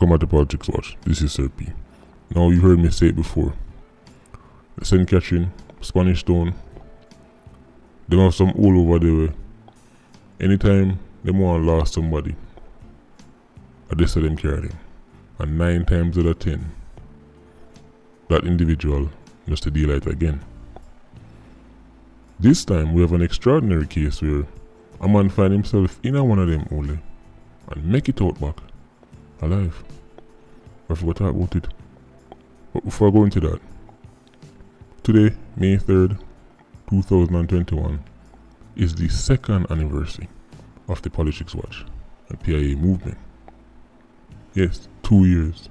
Welcome back to Politricks Watch. This is Sir P. Now you heard me say it before. The St. Catherine, Spanish Town, They have some all over the there. Anytime they want to lost somebody, I just say them carry them. And nine times out of ten, that individual must deal it again. This time we have an extraordinary case where a man find himself in a one of them only and make it out back alive. I forgot about it. But before I go into that, today, May 3rd, 2021, is the second anniversary of the Politricks Watch and PIA movement. Yes, two years.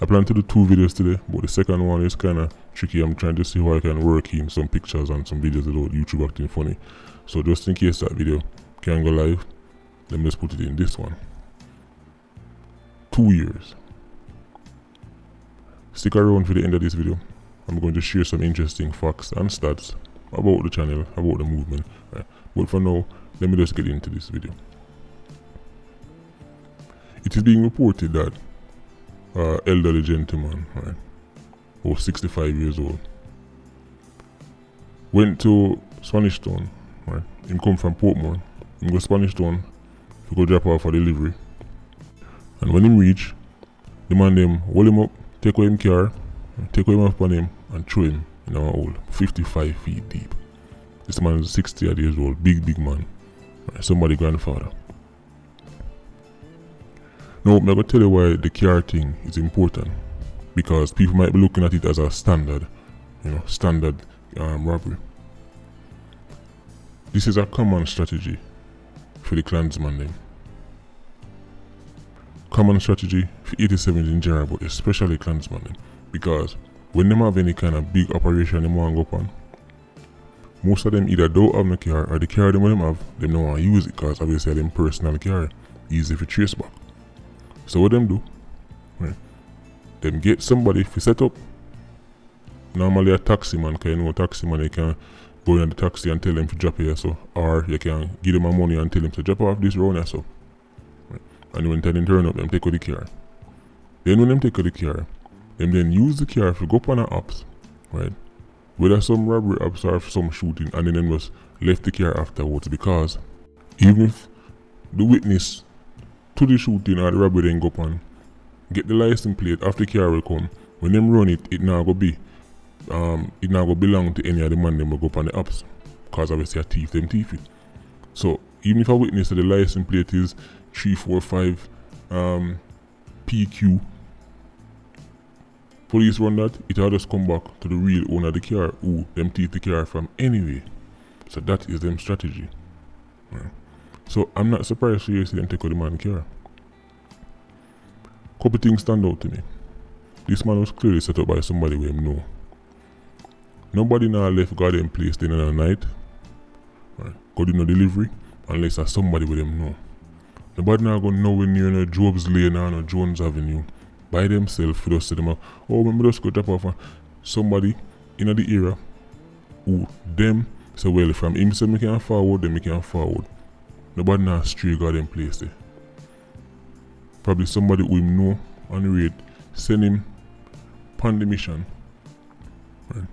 I plan to do two videos today, but the second one is kind of tricky. I'm trying to see how I can work in some pictures and some videos about YouTube acting funny. So just in case that video can go live, let me just put it in this one. Two years. Stick around for the end of this video. I'm going to share some interesting facts and stats about the channel, about the movement. But for now, let me just get into this video. It is being reported that uh, elderly gentleman, right, who 65 years old, went to Spanish Town, right, him come from Portmore, him go Spanish Town to go drop off for delivery. And when him reach, the man them hold him up, take away him car, take away him up on him, and throw him in our hole, 55 feet deep. This man is 60 years old, big, big man. Somebody grandfather. Now, I'm going to tell you why the car thing is important. Because people might be looking at it as a standard, you know, standard um, robbery. This is a common strategy for the clansman them. Common strategy for 87 in general, but especially clansman them. Because when them have any kind of big operation they want to go on, most of them either don't have no car or the car them them have, them don't want to use it because obviously them personal car, easy for trace back. So what them do? Right. Them get somebody to set up. Normally a taxi man, cause you know taxi man you can go in the taxi and tell them to drop here so or you can give them a money and tell them to drop off this road so. And when them turn up, them take out the car. Then when them take out the car, them then use the car to go up on the ops, right? Whether some robbery ops or some shooting and then them just left the car afterwards because even if the witness to the shooting or the robbery then go up on, get the license plate after the car will come, when them run it, it now go be um it now go belong to any of the man them will go up on the ops. Cause obviously a thief them thief it. So even if a witness that the license plate is three four five um PQ police run that, it will just come back to the real owner of the car who them take the car from anyway. So that is them strategy. Right. So I'm not surprised to hear them take out the man car. Couple things stand out to me. This man was clearly set up by somebody we know. Nobody now left goddamn place in the night. Right. Go do no delivery unless there's somebody with them know. Nobody now go nowhere near no Job's Lane or Jones Avenue by themselves for just say them, oh, remember just go drop off somebody in the era who them say, well, from him say me can forward, then me can forward. Nobody now stray goddamn place there. Probably somebody who him know on the send him on the mission right,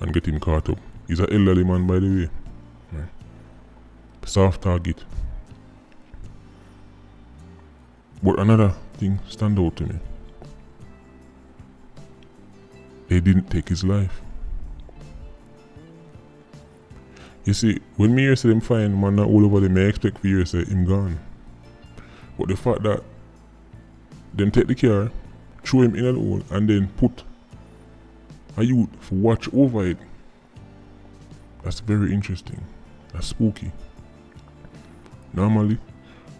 and get him caught up. He's an elderly man by the way. Right. Soft target. But another thing stand out to me. They didn't take his life. You see, when me hear say them find man all over them, I expect for you say him gone. But the fact that them take the car, throw him in an hole, and then put a youth for watch over it, that's very interesting. That's spooky. Normally,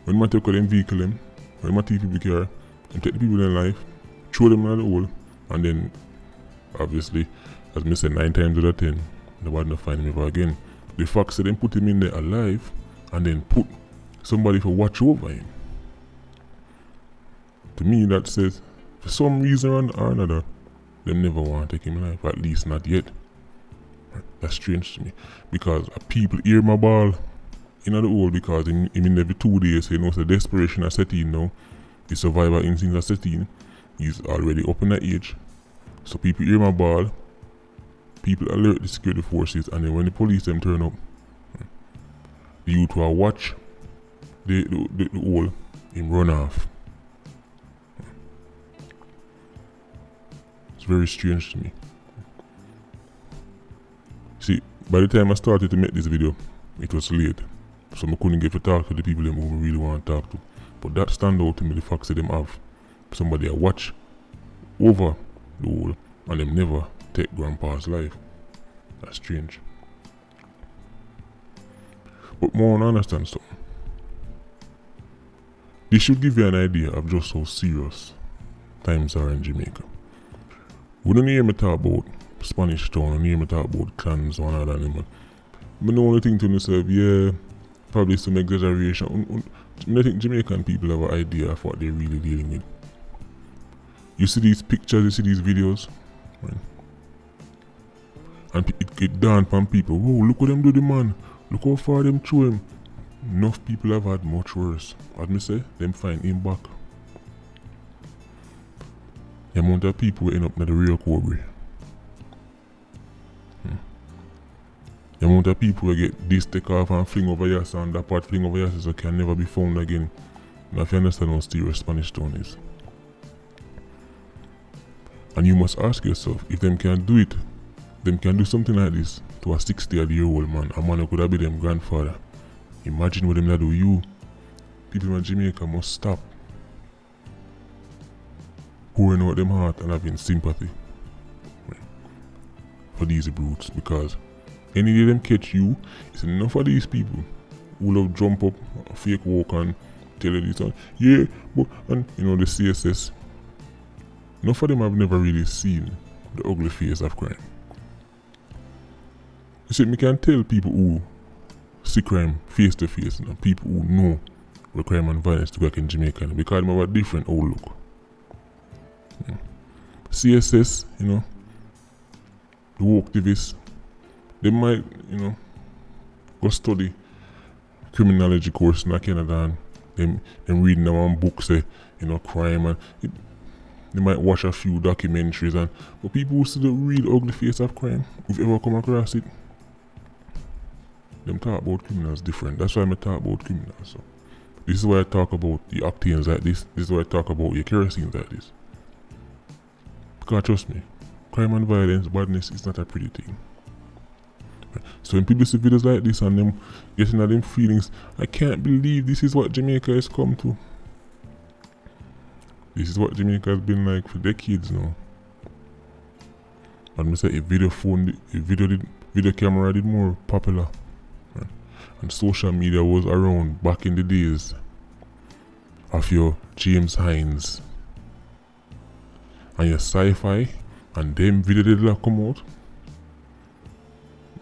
when man take out them vehicle them, when man take people car, and take the people in life, throw them in the hole, and then obviously, as me said nine times out of ten, nobody not find him ever again. The fact that they put him in there alive and then put somebody to watch over him. To me that says for some reason or another, they never want to take him alive, at least not yet. That's strange to me. Because people hear my ball in the hole because in, in every two days, you know, so desperation I set in now. the survivor instinct are setting. He's already up in that age. So people hear my ball. People alert the security forces and then when the police them turn up, the youth will watch the, the, the, the hole him run off. It's very strange to me. See, by the time I started to make this video, it was late. So I couldn't get to talk to the people who I really want to talk to. But that stand out to me the fact that them have somebody I watch over the whole and them never take grandpa's life. That's strange. But more I understand something. This should give you an idea of just how serious times are in Jamaica. We don't hear me talk about Spanish town, and hear me talk about clans one other animal. But the only thing to myself, yeah, probably some exaggeration. I think Jamaican people have an idea of what they're really dealing with. You see these pictures, you see these videos, right? and it get down from people. Whoa, look what them do the man. Look how far them throw him. Enough people have had much worse. What me say, them find him back. The amount of people end up in the real Kobe. The amount of people get this take off and fling over your and that part fling over your so can never be found again. Now if you understand how serious Spanish Town is. And you must ask yourself, if them can do it, them can do something like this to a 60 year old man, a man who could have been them grandfather. Imagine what them that do you. People in Jamaica must stop pouring out them heart and having sympathy for these brutes because any of them catch you, it's enough of these people who love jump up, fake walk and tell you this. Yeah, but and you know the CSS. Enough of them have never really seen the ugly face of crime. You see, me can tell people who see crime face to face, know, people who know where crime and violence to work in Jamaica because they have a different outlook. Hmm. Yeah. CSS, you know, the activists, they might, you know, go study criminology course in Canada and them, reading them on books, say, you know, crime and it, they might watch a few documentaries and but people who see the real ugly face of crime, if ever come across it, them talk about criminals different. That's why I talk about criminals. So this is why I talk about the octanes like this. This is why I talk about your kerosene like this. Because trust me, crime and violence, badness is not a pretty thing. So when people see videos like this and them getting at them feelings, I can't believe this is what Jamaica has come to. This is what Jamaica has been like for decades now. And me say a video phone, a video did, video camera did more popular, right? and social media was around back in the days of your James Hines and your sci-fi, and them video did come out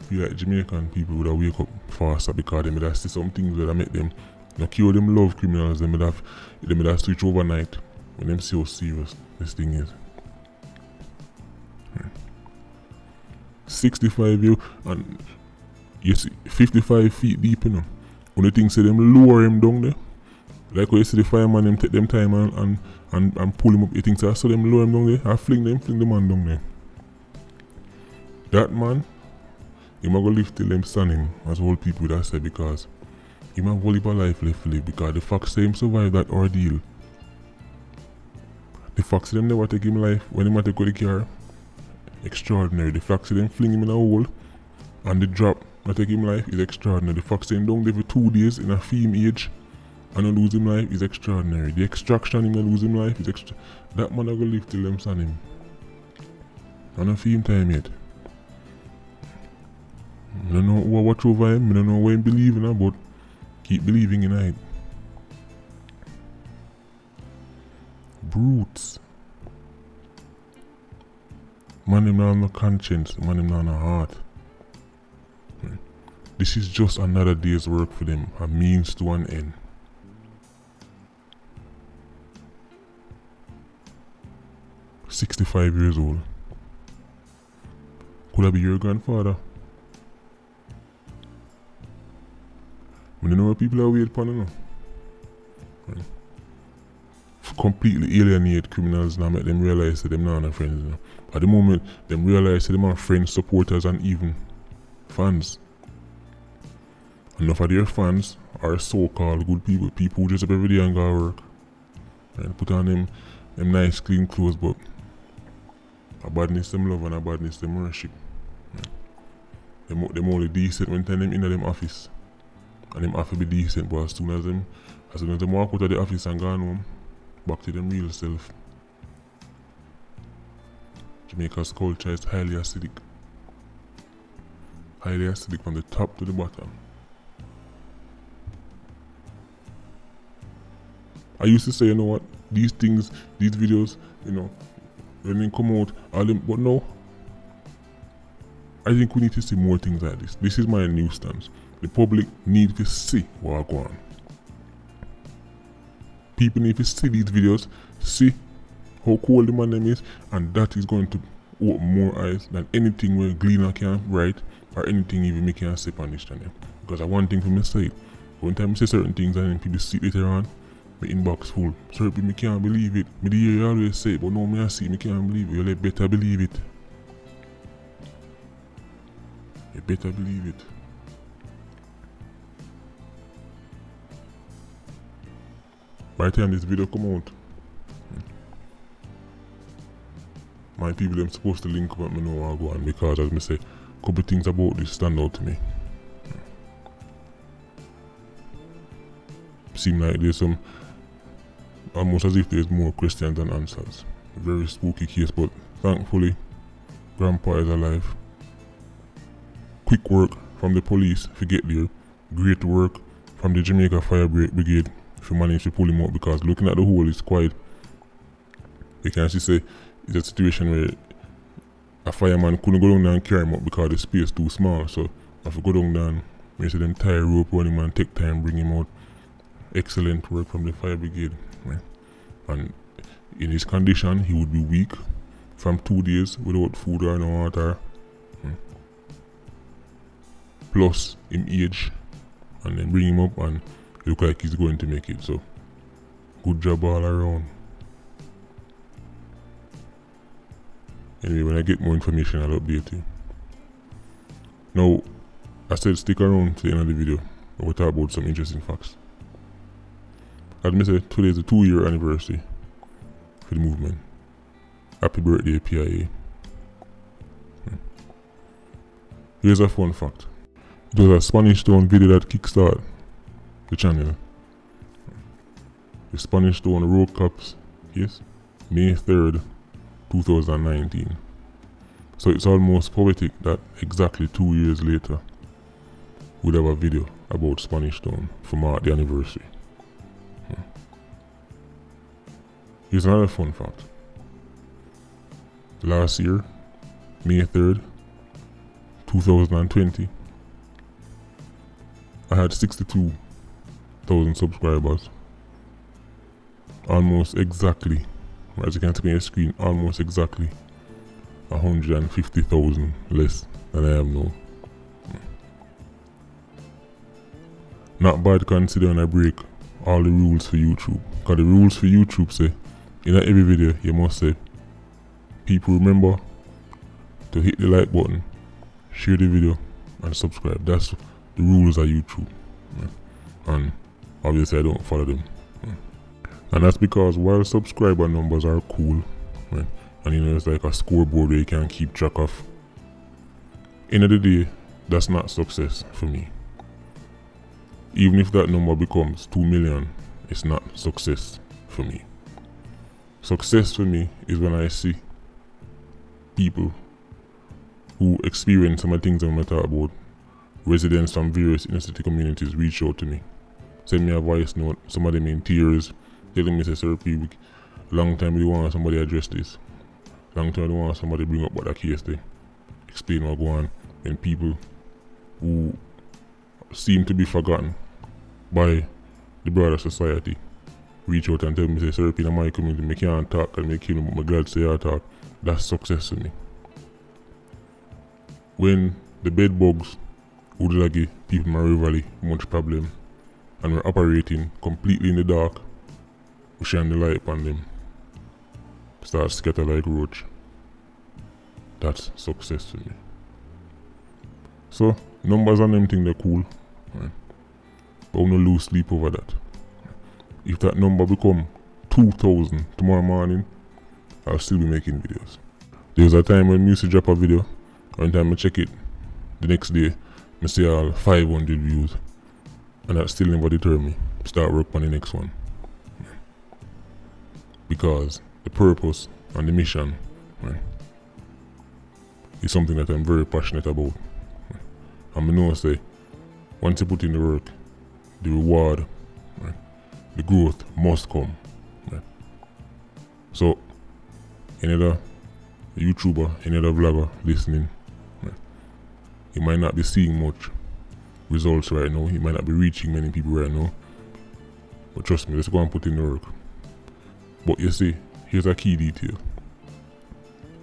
feel like Jamaican people would have wake up faster because they would have see some things that I make them not cure them love criminals, they would have they would have switch overnight when them see how serious this thing is. Hmm. 65 you and you see 55 feet deep you know. Only thing say them lower him down there. Like when you see the fireman them take them time and, and, and, and pull him up, you think so I saw them lower him down there, I fling them, fling the man down there. That man he might go live till them him, as old people that say, because he might go live a life left because the fact say him survive that ordeal. The say them never take him life when he might take the car. Extraordinary. The say them fling him in a hole and the drop not take him life is extraordinary. The say him don't live for two days in a fame age and lose him life is extraordinary. The extraction him not lose him life is extra that man will live till them son him. And a fame time yet. I don't know who I watch over him, I don't know what I'm believing in, but keep believing in it. Brutes. Man not no conscience, man not no heart. This is just another day's work for them, a means to an end. Sixty-five years old. Could I be your grandfather? I don't know people are weird upon, you know. completely alienate criminals now make them realize that them er not no friends. You know? At the moment, them realize er that them are friends, supporters, and even fans. Enough of their fans are so-called good people, people who just up every day and go work and put on them them nice clean clothes, but a badness them love and a badness them worship. Them, them only decent when time them in them office. And them have to be decent, but as soon as them as soon as them walk out of the office and gone home, back to them real self. Jamaica's culture is highly acidic. Highly acidic from the top to the bottom. I used to say, you know what, these things, these videos, you know, when they come out, all them, but no. I think we need to see more things like this. This is my new stance. The public need to see what going on. People need to see these videos, see how cool the man is, and that is going to open more eyes than anything where Gleaner can write or anything even me can say on this channel. Because I want thing for me to say. One time I say certain things and then people see later on, my inbox full. Sorry, me can't believe it. Me the always say, but no me I see, me can't believe it. You better believe it. You better believe it. By the time this video come out, my people I'm supposed to link up and me know I go on because as me say, couple things about this stand out to me. Seem like there's some almost as if there's more questions than answers. Very spooky case, but thankfully, Grandpa is alive. Quick work from the police you get there. Great work from the Jamaica Fire Brigade if you manage to pull him out because looking at the hole is quite you can actually say it's a situation where a fireman couldn't go down there and carry him up because the space too small. So if you go down there and see them tie rope on him and take time bring him out. Excellent work from the fire brigade. Right? And in his condition he would be weak from two days without food or no water. Hmm. Plus him age and then bring him up and look like he's going to make it. So good job all around. Anyway, when I get more information, I'll update you. Now, I said stick around to the end of the video. We'll talk about some interesting facts. As I said, today is the two year anniversary for the movement. Happy birthday, PIA. Here's a fun fact. It was a Spanish Town video that kickstarted the channel. The Spanish Town Road Cups, yes, May 3rd, 2019. So it's almost poetic that exactly two years later, we'd have a video about Spanish Town for mark the anniversary. Hmm. Here's another fun fact. Last year, May 3rd, 2020, I had 62,000 subscribers. Almost exactly as you can see on your screen, almost exactly 150,000 less than I am now. Not bad considering I break all the rules for YouTube. Because the rules for YouTube say, in every video you must say, people remember to hit the like button, share the video and subscribe. That's the rules of YouTube. And obviously I don't follow them. And that's because while subscriber numbers are cool, right, and you know it's like a scoreboard where you can keep track of, end of the day, that's not success for me. Even if that number becomes 2 million, it's not success for me. Success for me is when I see people who experience some of the things I'm going to talk about, residents from various inner city communities reach out to me. Send me a voice note, some of them in tears, telling me say sir people long time we want somebody address this. Long time we want somebody bring up what that case they explain what go on and people who seem to be forgotten by the broader society reach out and tell me say sir in my community me can't talk and me kill but my glad say I talk. That's success to me. When the bed bugs would like give people my Valley much problem and we're operating completely in the dark we shine the light upon them. Start scatter like roach. That's success to me. So numbers and them thing they're cool. Right? But we no lose sleep over that. If that number become 2000 tomorrow morning, I'll still be making videos. There's a time when music drop a video, one time I check it, the next day, I see all 500 views. And that still never deter me. Start work on the next one. Because the purpose and the mission right, is something that I'm very passionate about. And I know I say, once you put in the work, the reward, right, the growth must come. Right. So, any other YouTuber, any other vlogger listening, right, you might not be seeing much results right now. You might not be reaching many people right now. But trust me, let's go and put in the work. But you see, here's a key detail.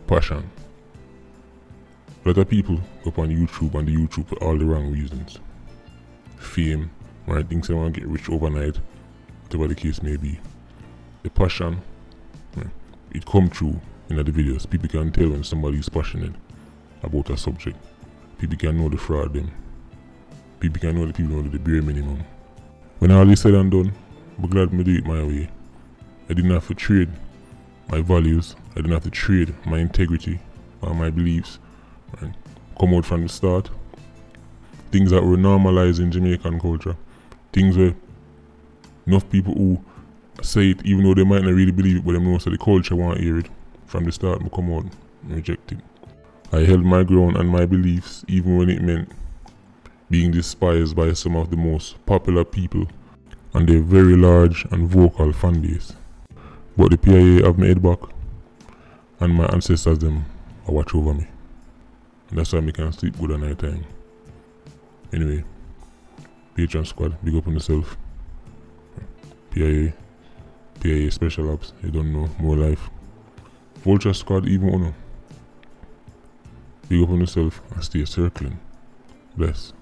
Passion. A lot of people go up on YouTube and the YouTube for all the wrong reasons. Fame? Things they want to get rich overnight, whatever the case may be. The passion, hmm, it come true in the videos. People can tell when somebody is passionate about a subject. People can know the fraud them. People can know the people know the bare minimum. When all is said and done, I'm glad me do it my way. I didn't have to trade my values. I didn't have to trade my integrity my beliefs. Right? Come out from the start. Things that were normalized in Jamaican culture. Things where enough people who say it even though they might not really believe it, but they know so the culture won't hear it. From the start, I come out and reject it. I held my ground and my beliefs even when it meant being despised by some of the most popular people and their very large and vocal fan base. But the PIA have made back and my ancestors them are watch over me. And that's why I can sleep good at night time. Anyway, Patreon squad, big up on yourself. PIA, PIA special ops, you don't know, more life. Vulture squad, even on. Big up on yourself and stay circling. Bless.